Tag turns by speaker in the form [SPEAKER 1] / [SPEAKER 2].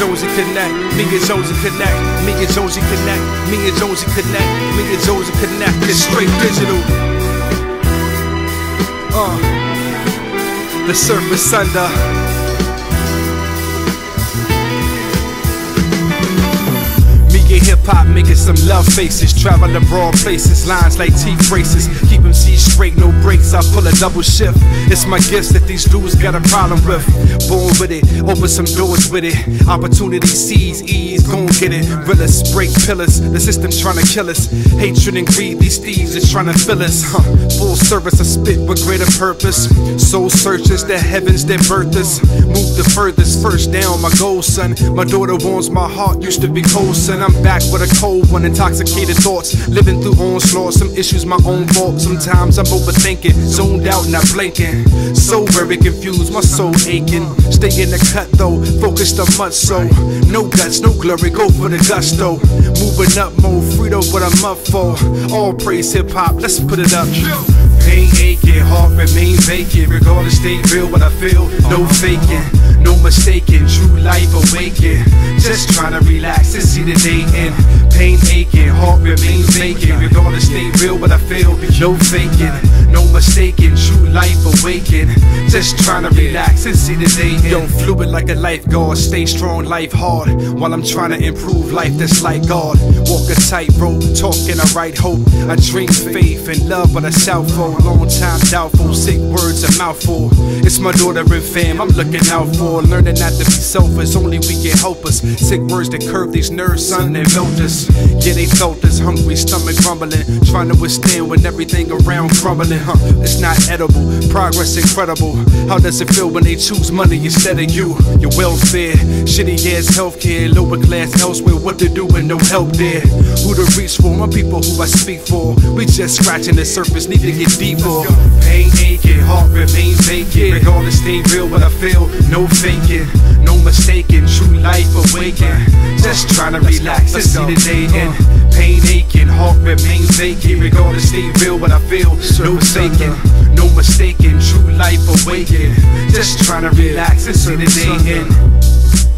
[SPEAKER 1] Jonesy connect, me and Jonesy connect, me and Jonesy connect, me and Jonesy connect, me and Jonesy connect. It's straight digital. Uh, the surface under. Hop making some love faces, travel abroad places, lines like teeth braces. Keep them see straight, no breaks. I pull a double shift. It's my gifts that these dudes got a problem with. Born with it, open some doors with it. Opportunity sees ease, gon' get it. Realers break pillars, the system trying to kill us. Hatred and greed, these thieves is trying to fill us. Huh. Full service, I spit with greater purpose. Soul searchers, the heavens that birth us. Move the furthest, first down my goal, son. My daughter warms my heart, used to be cold, son. I'm back with a cold one, intoxicated thoughts. Living through onslaught, some issues my own fault. Sometimes I'm overthinking, zoned out, not blinking. So very confused, my soul aching. Stay in the cut though, focused on much so. No guts, no glory, go for the gusto. Moving up, more Frito, what I'm up for. All praise hip hop, let's put it up. Pain aching, heart remain vacant. Regardless, stay real what I feel. No faking, no mistaking. True life awaken. Just trying to relax and see the day end. Pain aching, heart remains vacant. Regardless, stay real but I feel. No faking, no mistaking. True life awaken. Just trying to relax and see the day end. Yo, fluid like a lifeguard. Stay strong, life hard. While I'm trying to improve life that's like God. Walk a tightrope, talking I right hope. I drink faith and love, but I shout for a long time doubtful. Sick words a mouthful. It's my daughter and fam I'm looking out for. Learning not to be selfish, only we can help us. Sick words that curve these nerves, son, they melt us. Yeah, they felt us hungry, stomach rumbling. Trying to withstand when everything around crumbling, huh? It's not edible, progress incredible. How does it feel when they choose money instead of you? Your welfare, shitty ass healthcare, lower class elsewhere. What to do with no help there? Who to reach for? My people who I speak for. We just scratching the surface, need to get deeper. Pain aching, heart remains vacant. Regardless, stay real what I feel, no faking, no mistaking. True life awaken. Just trying to relax and see the day end. Pain aching, remains vacant. Regardless, stay real what I feel, no faking, no mistaking. True life awaken. Just trying to relax and see the day end.